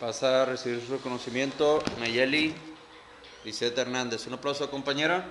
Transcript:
Pasa a recibir su reconocimiento Nayeli Lisette Hernández. Un aplauso, compañera.